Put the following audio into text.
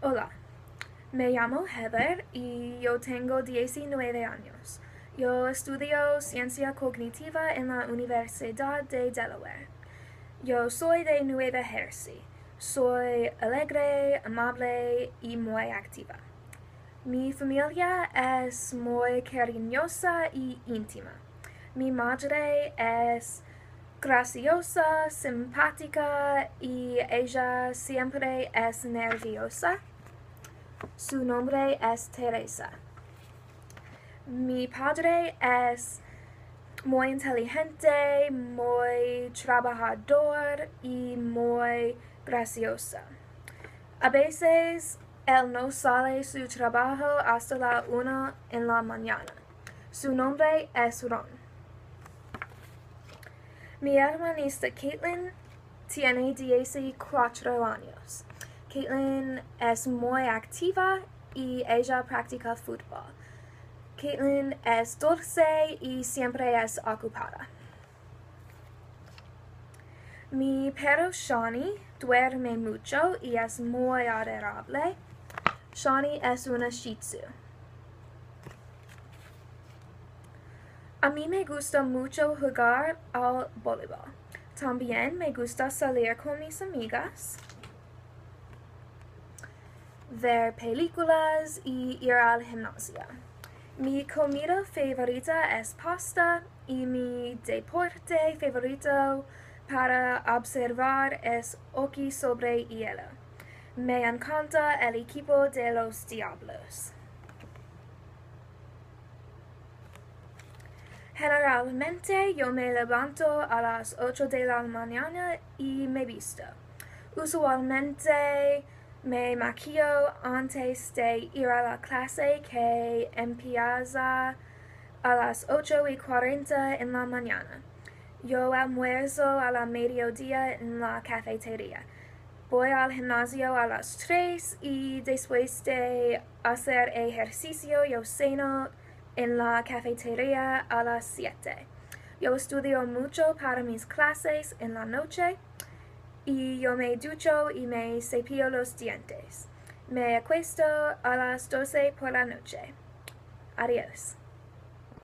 Hola, me llamo Heather y yo tengo 19 años. Yo estudio ciencia cognitiva en la Universidad de Delaware. Yo soy de Nueva Jersey. Soy alegre, amable y muy activa. Mi familia es muy cariñosa y íntima. Mi madre es graciosa, simpática y ella siempre es nerviosa. Su nombre es Teresa. Mi padre es muy inteligente, muy trabajador y muy graciosa. A veces él no sale su trabajo hasta la una en la mañana. Su nombre es Ron. Mi hermanista Caitlin tiene 14 años. Caitlin es muy activa y ella practica fútbol. Caitlin es dulce y siempre es ocupada. Mi perro Shawnee duerme mucho y es muy adorable. Shawnee es una Shih Tzu. A mí me gusta mucho jugar al voleibol. También me gusta salir con mis amigas, ver películas y ir al gimnasio. Mi comida favorita es pasta y mi deporte favorito para observar es hockey sobre hielo. Me encanta el equipo de los Diablos. Generalmente yo me levanto a las 8 de la mañana y me visto. Usualmente me maquillo antes de ir a la clase que empieza a las 8 y 40 en la mañana. Yo almuerzo a la mediodía en la cafetería. Voy al gimnasio a las 3 y después de hacer ejercicio yo ceno en la cafetería a las 7. Yo estudio mucho para mis clases en la noche y yo me ducho y me cepillo los dientes. Me acuesto a las 12 por la noche. Adiós.